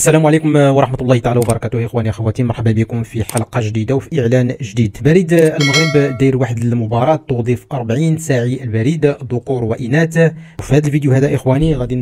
السلام عليكم ورحمة الله تعالى وبركاته إخواني أخواتي. مرحبا بكم في حلقة جديدة وفي إعلان جديد. بريد المغرب داير واحد المباراة توظيف 40 ساعي البريد ذكور وإناث. وفي هذا الفيديو هذا إخواني غادي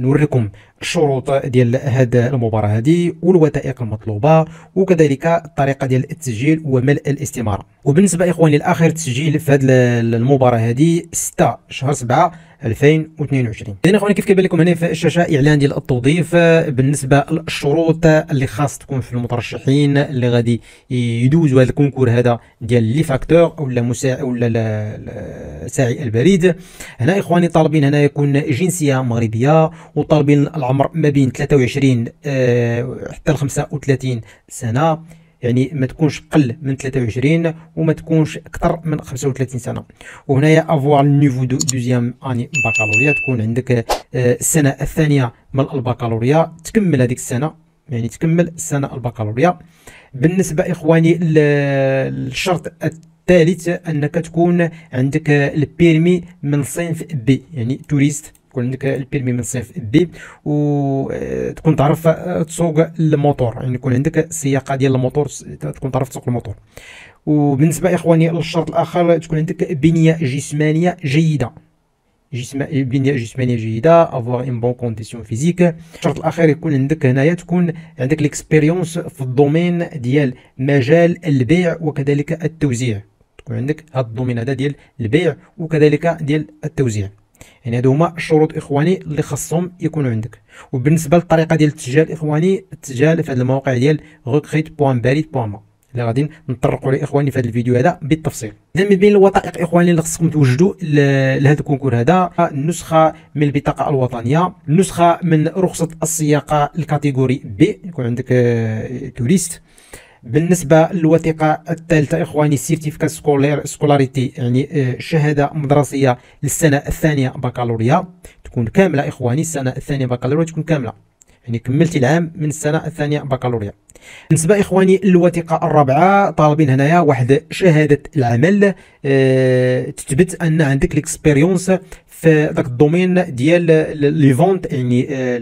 نوريكم الشروط ديال هذا المباراة هذه والوثائق المطلوبة وكذلك الطريقة ديال التسجيل وملء الاستمارة. وبالنسبة إخواني لاخر تسجيل في هذه المباراة هذه 6 شهر 7 2022 اذا أخواني كيف كيبان لكم هنا في الشاشة إعلان ديال التوظيف بالنسبة للشروط اللي خاص تكون في المترشحين اللي غادي يدوزوا هذا ال concours هذا ديال les facteurs ولا مساعد ولا ساعي البريد. هنا إخواني طالبين هنا يكون جنسية مغربية وطالبين العمر ما بين 23 آه، حتى ل 35 سنة. يعني ما تكونش قل من 23 وما تكونش أكثر من 35 سنة. وهنايا avoir ال niveau de deuxième année بكالوريا تكون عندك آه، السنة الثانية من البكالوريا تكمل هذيك السنة يعني تكمل السنة البكالوريا. بالنسبة إخواني للشرط الثالث أنك تكون عندك ال permis من صنف B يعني touriste. يكون عندك ال permis من صنف B وتكون تعرف تسوق الموتور. يعني يكون عندك السياقه ديال الموتور تكون تعرف تسوق الموتور. وبالنسبة إخواني للشرط الآخر تكون عندك بنية جسمانية جيدة. جسم بنية جسمانية جيدة avoir une bonne condition physique الشرط الاخير يكون عندك هنايا تكون عندك l'expérience في ال domaine ديال مجال البيع وكذلك التوزيع. تكون عندك هذا ال domaine هذا ديال البيع وكذلك ديال التوزيع. يعني هادو هما الشروط إخواني اللي خاصهم يكونوا عندك. وبالنسبة للطريقة ديال التسجيل إخواني التسجيل في هذا الموقع ديال recrute.barid.ma اللي غادي نطرقوا عليه اخواني في هذا الفيديو هذا بالتفصيل. إذا من بين الوثائق إخواني اللي خصكم توجدوا لهذا ال concours هذا النسخه من البطاقة الوطنية نسخة من رخصة السياقة ال catégorie B يكون عندك touriste آه، بالنسبة للوثيقة الثالثة إخواني certificat scolaire scolarité يعني آه، شهادة مدرسية للسنة الثانية بكالوريا. تكون كاملة إخواني السنة الثانية بكالوريا تكون كاملة. يعني كملتي العام من السنة الثانية بكالوريا. بالنسبة إخواني للوثيقة الرابعة طالبين هنايا واحد شهادة العمل. أه تثبت أن عندك l'expérience في ذاك ال domaine ديال les ventes يعني آه،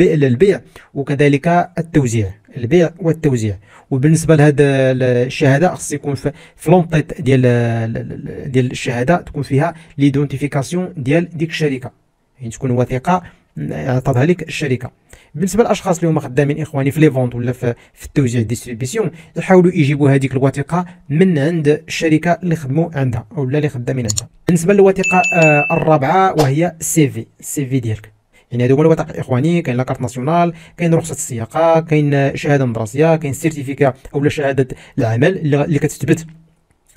البيع وكذلك التوزيع. البيع والتوزيع. وبالنسبة لهذا الشهادة خص يكون في l'entête ديال ديال الشهادة تكون فيها l'identification ديال ديك الشركة. يعني تكون وثيقه عطاتها لك الشركة. بالنسبة للأشخاص اللي هما خدامين إخواني في les ventes ولا في, في التوزيع distribution يحاولوا يجيبوا هذيك الوثيقه من عند الشركة اللي خدموا عندها أو اللي خدامين عندها. بالنسبة للوثيقه آه الرابعة وهي ال CV. ال CV ديالك. يعني هادو هما الوثائق اخواني كاين la carte nationale كاين رخصة السياقة كاين شهادة مدرسية كاين certificat اولا شهادة العمل اللي كتثبت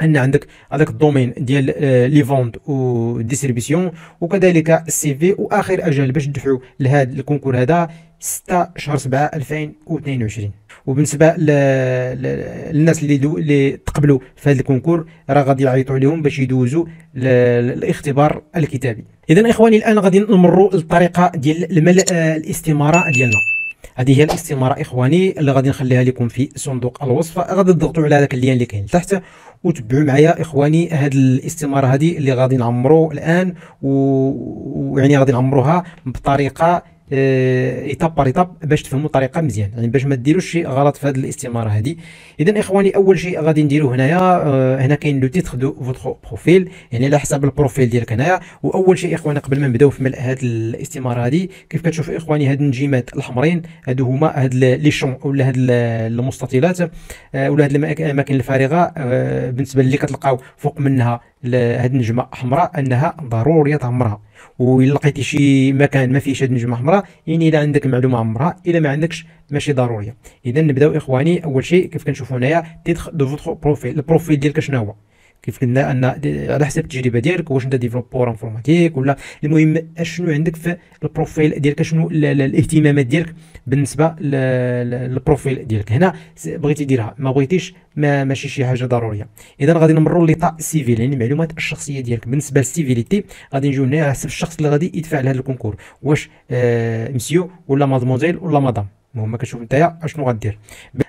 أن عندك هذاك ال domaine ديال آه، les ventes و distribution وكذلك ال CV وآخر أجل باش تدفعوا لهذا ال concours هذا 6 شهر 7 2022 وبالنسبة للناس اللي دو اللي تقبلوا في هذا ال concours راه غادي يعيطوا عليهم باش يدوزوا الاختبار الكتابي. اذا إخواني الآن غادي نمروا للطريقة ديال الملء آه، الاستمارة ديالنا. هذه هي الاستمارة إخواني اللي غادي نخليها لكم في صندوق الوصف. غادي تضغطوا على هذاك ال lien اللي كاين تحت وتبعوا معايا إخواني هذه الاستمارة هذه اللي غادي نعمروا الآن ويعني غادي نعمروها بطريقة étape par étape باش تفهموا الطريقة مزيان. يعني باش ما ديروش شي غلط في هذه الاستماره هذه اذا إخواني أول شيء غادي نديرو هنايا آه هنا كاين le titre de votre profil. يعني على حسب ال profil ديالك هنايا. وأول شيء إخواني قبل ما نبداو في ملء هذه الاستماره هذه كيف كتشوفوا إخواني هاد النجيمات الحمرين هادو هما هاد les champs ولا هاد المستطيلات آه ولا هاد الأماكن الفارغة آه بالنسبة اللي كتلقاو فوق منها هاد النجمة حمراء أنها ضروريه تعمرها وإلا لقيتي شي مكان ما فيهش هاد النجمة حمراء يعني إلا عندك معلومة حمراء إلا ما عندكش ماشي ضروريه إذا نبدأو إخواني أول شيء كيف كنشوفوا هنايا titre de votre profil ال profil ديالك شنو هو كيف قلنا أن على حسب التجربة ديالك واش أنت développeur informatique ولا؟ المهم شنو عندك في ال profil ديالك؟ شنو الاهتمامات ديالك بالنسبة لل profil ديالك؟ هنا بغيتي ديرها ما بغيتيش ما ماشي شي حاجة ضرورية. إذا غادي نمروا l'état civil يعني المعلومات الشخصية ديالك. بالنسبة لل civilité غادي نجيو هنا على حسب الشخص اللي غادي يدفع لهذا ال concours. واش آه مسيو ولا مادموزيل ولا مدام؟ المهم كتشوف نتايا اشنو غدير.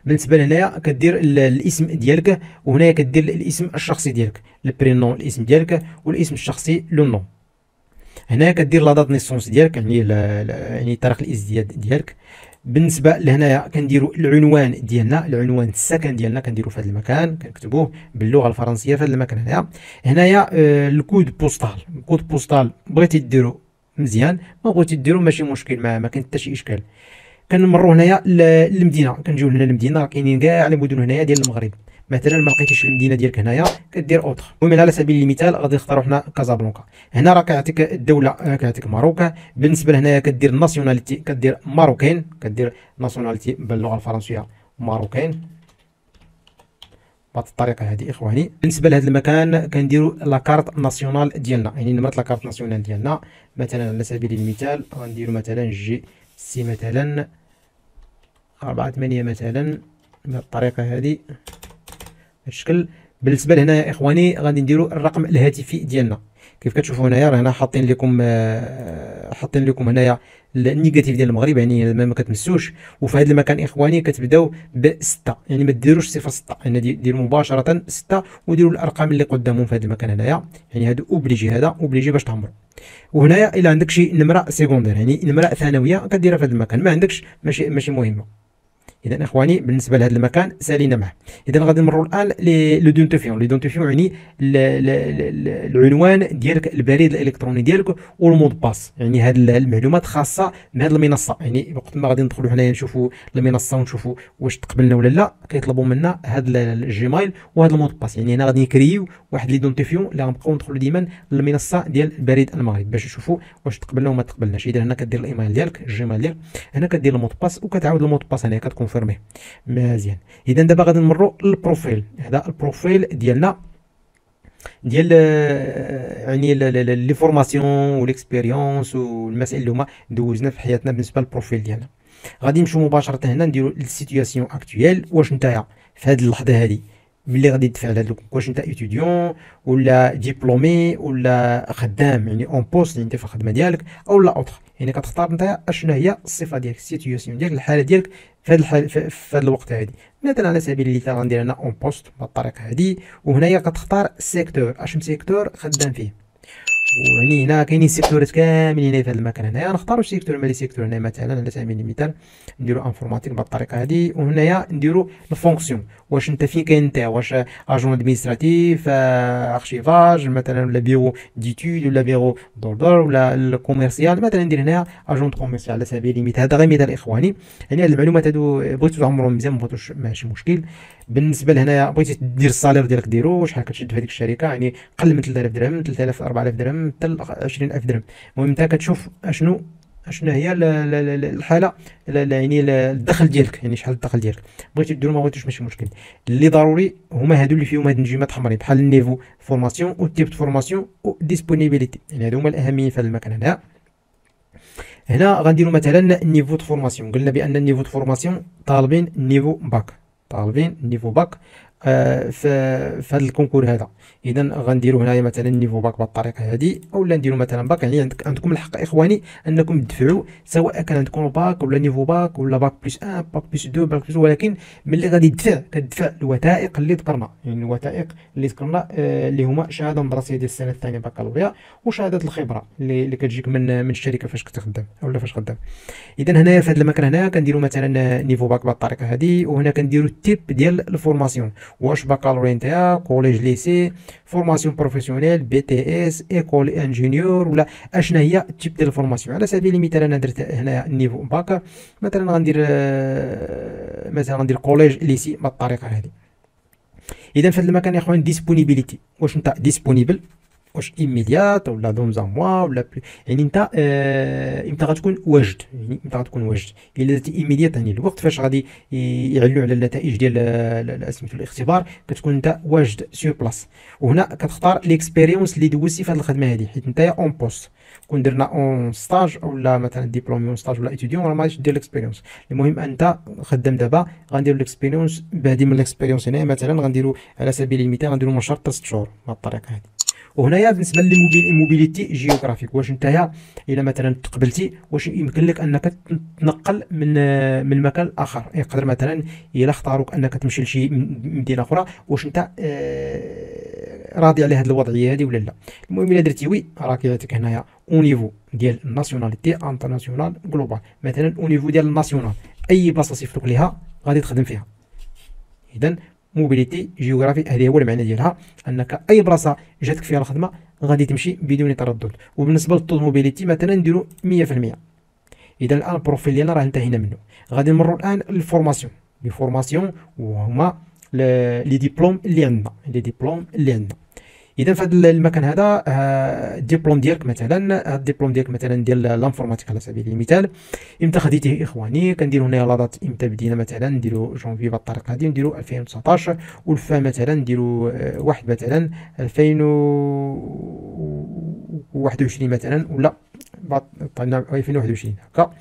بالنسبة لهنايا كدير الاسم ديالك وهنايا كدير الاسم الشخصي ديالك. ال prénom الاسم ديالك والاسم الشخصي le nom هنا كدير la date naissance ديالك يعني يعني تاريخ الازدياد ديالك بالنسبة لهنايا كنديروا العنوان ديالنا العنوان السكن ديالنا كنديروا في هذا المكان كنكتبوه باللغة الفرنسيه في هذا المكان هنايا هنايا آه ال code postal ال code postal بغيتي ديروا مزيان ما بغيتي ديروا ماشي مشكل ما, ما كاين حتى شي اشكال كنمروا هنايا للمدينة. كنجيو هنا للمدينة. كاينين كاع المدن هنايا ديال المغرب. مثلا ما لقيتيش المدينة ديالك هنايا كدير autre المهم على سبيل المثال غادي نختاروا حنا كازابلانكا هنا راه كيعطيك الدولة كيعطيك Maroc بالنسبة لهنايا كدير ال nationalité كدير marocaine. كدير nationalité باللغة الفرنسية marocaine. بهذه الطريقة هذه إخواني. بالنسبة لهذا المكان كنديروا la carte nationale ديالنا. يعني نمره la carte nationale ديالنا مثلا على سبيل المثال غنديروا مثلا JC مثلا أربعة ثمانية مثلا بهذه الطريقة هذه. الشكل بالنسبة لهنايا إخواني غادي نديرو الرقم الهاتفي ديالنا. كيف كتشوفوا هنايا راه هنا حاطين لكم آه، حاطين لكم هنايا ال indicatif ديال المغرب يعني ما كتمسوش. وفي هذا المكان إخواني كتبداو ب 6 يعني ما ديروش 0 6 يعني ديروا مباشرة 6 وديروا الأرقام اللي قدامهم في هذا المكان هنايا. يعني هادو obligé هذا obligé باش تعمروا وهنايا إلا عندك شي نمرة secondaire يعني نمرة ثانوية كديرها في هذا المكان. ما عندكش ماشي ماشي مهمه اذا إخواني بالنسبة لهذا المكان سالينا معه. اذا غادي نمروا الآن l'identifiant. يعني العنوان ديالك البريد الإلكتروني ديالك وال mot de passe. يعني هذه المعلومات خاصة بهذه المنصة. يعني وقت ما غادي ندخلوا حنايا نشوفوا المنصة ونشوفوا واش تقبلنا ولا لا كيطلبوا منا هذا ال Gmail وهذا ال mot de passe. يعني هنا غادي نكريو واحد l'identifiant اللي غنبقاو ندخلوا ديما للمنصة ديال البريد المغرب باش نشوفوا واش تقبلنا وما تقبلناش. اذا هنا كدير الإيميل ديالك ال Gmail ديالك. هنا كدير المود باس وكتعاود المود باس هنا كتكون confirmé مزيان. اذا دابا غادي نمروا لل profil. هذا ال profil ديالنا ديال آه، يعني les formations و l'expérience والمسائل اللي هما دوزنا في حياتنا بالنسبة لل profil ديالنا. غادي نمشيو مباشرة هنا نديرو ال situation actuelle واش نتايا في هذه اللحظة هذه ملي غادي تدفع لهاد واش انت étudiant ولا diplômé ولا خدام يعني en poste يعني انت في الخدمة ديالك أو لا autre يعني كتختار انت أشنو هي الصفة ديالك ال situation ديالك الحالة ديالك في هذا الحال في هذا الوقت هذه مثلا على سبيل المثال غندير أنا en poste بهذه الطريقة هذه وهنايا كتختار secteur أشنو secteur خدام فيه. ويعني هنا كاينين secteur ات كاملين في هذا المكان هنايا. نختاروا secteur مالي secteur هنا مثلا على سبيل المثال نديرو informatique بهذه الطريقة هذه وهنايا نديرو ال fonction واش أنت فين كاين أنت؟ واش agent administratif archivage مثلا ولا bureau d'études ولا bureau d'ordre ولا ال commercial مثلا ندير هنا agent commercial على سبيل المثال. هذا غير مثال إخواني. يعني هذه المعلومات هادو بغيتو تعمرهم مزيان ما بغيتوش ماشي مشكل. بالنسبة لهنايا بغيتي دير ال salaire ديالك ديرو شحال كتشد في هذيك الشركة؟ يعني قل من 3000 درهم 3000 4000 درهم حتى 20000 درهم. المهم انت كتشوف أشنو أشنو هي الحالة يعني الدخل ديالك يعني شحال الدخل ديالك. بغيتي ديرو ما بغيتوش ماشي مشكل. اللي ضروري هما هادو اللي فيهم هاد النجيمات حمرين بحال ال niveau formation و type formation و disponibilité يعني هادو هما الاهميين في هذا المكان هنا هنا غنديرو مثلا ال niveau de formation. قلنا بأن ال niveau de formation طالبين niveau bac. طالبين niveau bac في في هذا ال concours هذا. اذا غنديروا هنايا مثلا niveau bac بهذه الطريقة هذه اولا نديروا مثلا باك يعني عندك عندكم الحق إخواني أنكم تدفعوا سواء كان عندكم باك ولا niveau bac ولا bac plus 1 bac plus 2 bac plus ولكن ملي غادي تدفع كتدفع الوثائق اللي ذكرنا. يعني الوثائق اللي ذكرنا آه اللي هما شهادة مدرسية ديال السنة الثانية بكالوريا وشهادة الخبرة اللي, اللي كتجيك من من الشركة فاش كنت خدام ولا فاش خدام. اذا هنايا في هذا المكان هنا كنديروا مثلا niveau bac بهذه الطريقة هذه وهنا كنديروا ال type ديال ال formation. واش بكالوريا نتايا collège lycée formation professionnelle BTS école ingénieur ولا اشنا هي ال type ديال ال formation على سبيل المثال أنا درت هنا ال niveau bac مثلا غندير مثلا غندير collège lycée بهذه الطريقة هذه اذا في هذا المكان يا اخوان disponibilité واش انت disponible واش immédiate ولا dans un mois ولا plus. يعني انت آه إمتى غتكون واجد؟ يعني إمتى غتكون واجد؟ الا درتي immédiate يعني الوقت فاش غادي يعلنوا على النتائج ديال سميتو الاختبار كتكون انت واجد sur place وهنا كتختار l'expérience اللي دوزتي في هذه الخدمة هذه حيت انت en poste كون درنا en stage ولا مثلا diplômé en stage ولا étudiant راه ما غاديش دير l'expérience المهم أنت خدام دابا غنديرو l'expérience بهذه من l'expérience هنا مثلا غنديرو على سبيل المثال غنديرو من شهر 6 شهور بهذه الطريقة هذه وهنايا بالنسبة لل mobilité géographique. واش نتايا إلا مثلا تقبلتي واش يمكن لك أنك تنقل من من مكان آخر. يقدر مثلا إلا اختاروك أنك تمشي لشي مدينة أخرى واش انت آه راضي على هذه الوضعية هذه ولا لا. المهم إلا درتي oui راه كيعطيك هنايا au niveau ديال ال nationalité internationale globale مثلا au niveau ديال ال national أي بلاصة صيفطوك ليها غادي تخدم فيها. اذا mobilité géographique هذه هو المعنى ديالها أنك أي بلاصه جاتك فيها الخدمة غادي تمشي بدون تردد. وبالنسبة لل taux de mobilité مثلا نديرو 100% إذا الآن ال profil ديالنا راه انتهينا منه. غادي نمروا الآن لل formation les formations وهما les diplômes اللي عندنا. les diplômes اللي عندنا. اذا في هذا المكان هذا الدبلوم آه، ديالك مثلا الدبلوم ديالك مثلا ديال l'informatique على سبيل المثال إمتى خديتيه إخواني؟ كنديروا هنايا لا إمتى بدينا مثلا؟ نديروا جونفي بهذه الطريقة هذه نديروا 2019 والفا مثلا نديروا آه، واحد مثلا 2021 مثلا ولا 2021 هكا.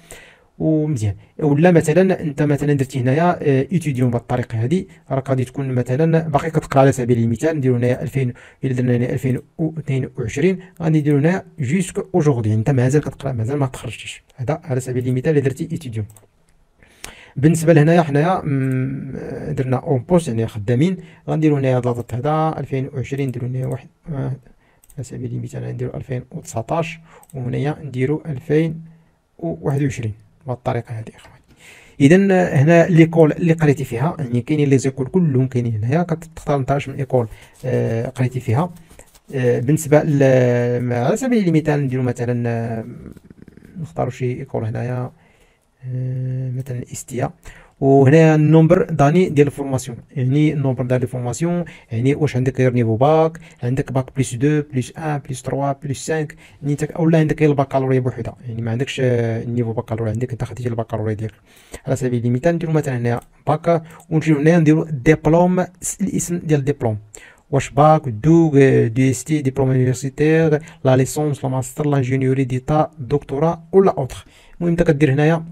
ومزيان. ولا مثلا أنت مثلا درتي هنايا étudiant بهذه الطريقة هذه راك غادي تكون مثلا باقي كتقرا على سبيل المثال نديرو هنايا 2000 إلا درنا هنا 2022 غادي نديرو هنايا jusqu'aujourd'hui أنت مازال كتقرا مازال ما تخرجتيش. هذا على سبيل المثال إلا درتي étudiant بالنسبة لهنايا حنايا درنا en poste يعني خدامين. غنديرو هنايا la date هذا 2020 نديرو هنايا واحد على سبيل المثال نديرو 2019 وهنايا نديرو 2021 بهذه الطريقة هذه إخواني. اذا هنا l'école اللي قريتي فيها يعني كاينين les écoles كلهم كاينين هنايا كتختار انت من école آه قريتي فيها. آه بالنسبة على سبيل المثال نديرو مثلا آه نختاروا شي école هنايا آه مثلا استيا وهنا النومبر داني ديال الفورماسيون. يعني النومبر ديال الفورماسيون يعني واش عندك غير niveau bac عندك bac plus 2 plus 1 plus 3 plus 5 يعني انت أولا عندك غير الباكالوريا بوحدها. يعني ما عندكش ال niveau باكالوريا عندك أنت خديتي الباكالوريا ديالك. على سبيل المثال نديرو مثلا هنا باك ونجيو هنا نديرو ديبلوم الاسم ديال الدبلوم واش bac DEUG DEUST diplôme universitaire la licence la master l'ingénieur d'état doctorat ولا autre المهم انت كدير هنايا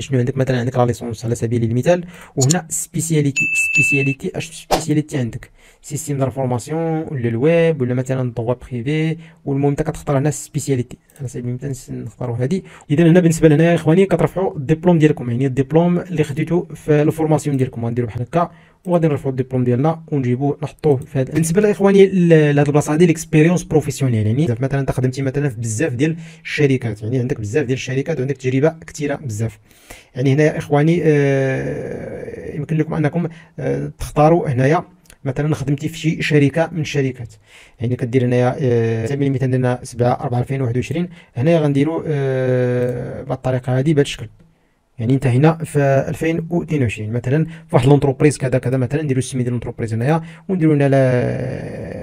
شنو عندك؟ مثلا عندك la licence على سبيل المثال وهنا spécialité spécialité اش spécialité عندك؟ système d'information ولا الويب ولا مثلا droit privé والمهم انت كتختار هنا spécialité على سبيل المثال نختاروا هذه اذا هنا بالنسبة لنا يا إخواني كترفعوا الدبلوم ديالكم يعني الدبلوم اللي خديتو في ال formation ديالكم. غنديروا بحال هكا. وغادي نرفعوا الدبلوم ديالنا ونجيبوه نحطوه في هذا بالنسبة لإخواني لهاد البلاصة هذه ال expérience professionnelle يعني مثلا أنت خدمتي مثلا في بزاف ديال الشركات يعني عندك بزاف ديال الشركات وعندك تجربة كثيره بزاف. يعني هنا يا إخواني آه يمكن لكم أنكم آه تختاروا هنايا مثلا خدمتي في شي شركة من الشركات. يعني كدير هنايا آه سبيل درنا 7 4 2021 هنايا غنديروا آه بهذه الطريقة هذه بهذا الشكل. يعني انت هنا في 2022 مثلا في واحد l'entreprise كذا كذا مثلا نديرو السمية ديال l'entreprise هنايا ونديرو هنا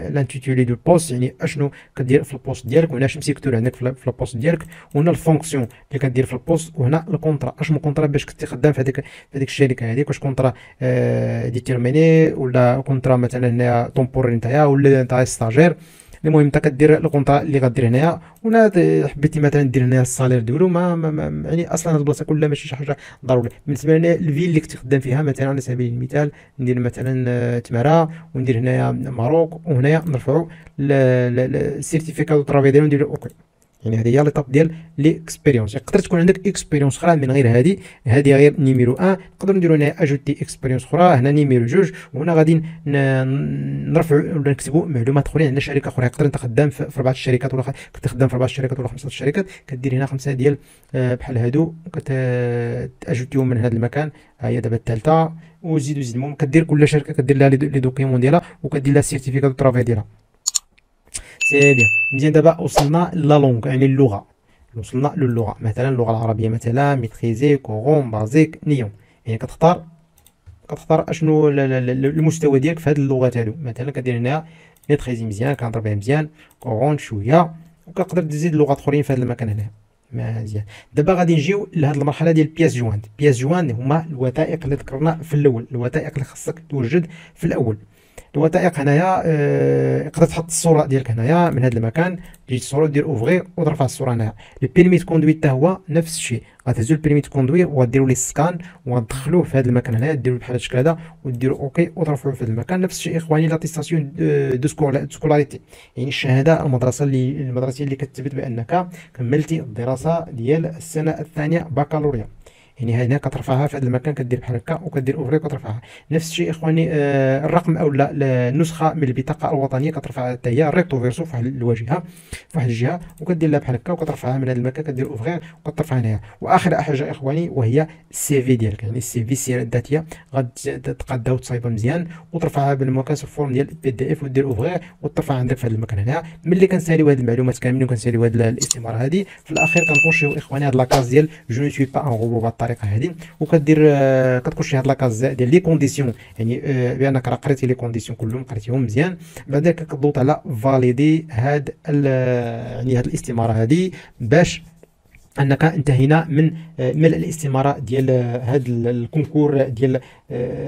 l'intitulé de poste يعني أشنو كدير في ال poste ديالك وهنا شنو secteur عندك في ال poste ديالك وهنا ال fonction اللي كدير في ال poste وهنا ال contrat. اشنو contrat باش كنتي خدام في هذيك في هذيك الشركة هذيك؟ واش contrat آه déterminé ولا contrat مثلا هنايا temporaire نتايا ولا نتايا stagiaire المهم انت كدير ال contrat اللي غدير هنايا ولا حبيتي مثلا دير هنايا ال salaire ديالو ما, ما, ما يعني أصلا البلاصة كلها ماشي شي حاجة ضروريه بالنسبة لنا ال ville اللي كنت خدام فيها مثلا على سبيل المثال ندير مثلا آه، تمارة وندير هنايا Maroc وهنايا نرفعوا ال certificat de travail ديالو نديرو OK. يعني هذه هي l'étape ديال l'expérience. يقدر تكون عندك expérience أخرى من غير هذه. هذه غير numéro 1 نقدروا نديروا هنا ajouter expérience أخرى. هنا numéro جوج. وهنا غادي نرفعوا ولا نكتبوا معلومات أخرين. عندنا شركة أخرى. يقدر أنت خدام في اربعه الشركات ولا كنت خدام في اربعه الشركات ولا خمسة الشركات. كدير هنا خمسة ديال آه، بحال هادو. كتاجوتيهم من هذا المكان. ها هي دابا الثالثه وزيد وزيد. المهم كدير كل شركة. كدير لها les documents ديالها. وكدير لها ال certificat de travail ديالها. c'est مزيان دابا وصلنا la langue يعني اللغة. وصلنا للغة. مثلا اللغة العربية مثلا maîtrisé courant basique néant. يعني كتختار كتختار أشنو المستوى ديالك في هذه اللغات هادو. مثلا كدير هنا maîtrisé مزيان كنهضر بها مزيان courant شوية وكتقدر تزيد لغات أخرين في هذا المكان هنا مزيان. دابا غادي نجيو لهاد المرحلة ديال pièces jointes pièces jointes هما الوثائق اللي ذكرنا في الأول الوثائق اللي خاصك توجد في الأول. الوثائق هنايا آه تقدر تحط الصورة ديالك هنايا من هذا المكان تجي الصورة دير ouvrir وترفع الصورة هنايا. le permis conduire حتى هو نفس الشيء. غتهزو ال permis conduire وغديروا ليه scan وغتدخلوه في هذا المكان هنايا ديروا بحال الشكل هذا وديروا OK وترفعوه في هذا المكان. نفس الشيء اخواني l'attestation de scolarité. يعني الشهادة المدرسة اللي المدرسة اللي كتثبت بأنك كملتي الدراسة ديال السنة الثانية بكالوريا. يعني هنا كترفعها في هذا المكان كدير بحال هكا وكدير ouvrir وكترفعها نفس الشيء إخواني آه الرقم أو لا النسخه من البطاقة الوطنية كترفعها حتى هي recto verso في واحد الواجهة في واحد الجهة وكدير لها بحال هكا وكترفعها من هذا المكان كدير ouvrir وكترفعها هنايا. وآخر حاجة إخواني وهي ال CV ديالك. يعني ال CV السيره الذاتية غتقادها وتصايبها مزيان وترفعها بالمكان forme ديال PDF ودير ouvrir وترفعها عندك في هذا المكان هنا ملي كنساليو هذه المعلومات كاملين وكنساليو هذه الاستمارة هذه في الأخير كنخشيو إخواني هذه la case ديال je ne pas un robot الطريقة هذه وكدير آه، كتخشي هذه la case ديال les conditions. يعني آه، بأنك راه قريتي les conditions كلهم قريتيهم مزيان بعد ذلك كتضغط على valider هاد يعني هاد الاستمارة هذه باش أنك انتهينا من آه، ملء الاستمارة ديال هذا ال concours ديال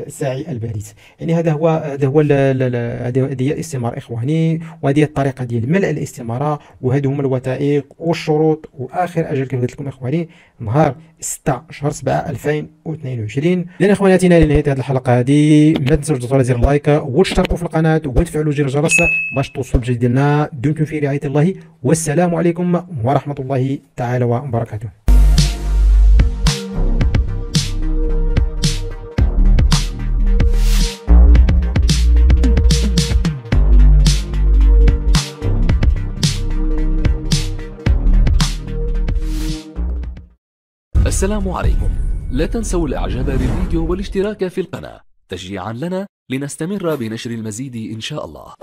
ساعي البريد. يعني هذا هو هذا هو هذه هي الاستمارة إخواني وهذه الطريقة ديال ملء الاستمارة وهذو هما الوثائق والشروط وآخر أجل كما قلت لكم إخواني نهار 6 شهر 7 2022 لأن اخواناتنا لنهايه هذه الحلقة هذه. ما تنساوش تضغطوا على زر ال like وتشتركوا في القناة وتفعلوا زر الجرس باش توصلوا بجديد ديالنا دمتم في رعاية الله. والسلام عليكم ورحمة الله تعالى وبركاته. السلام عليكم. لا تنسوا الاعجاب بالفيديو والاشتراك في القناة. تشجيعا لنا لنستمر بنشر المزيد إن شاء الله.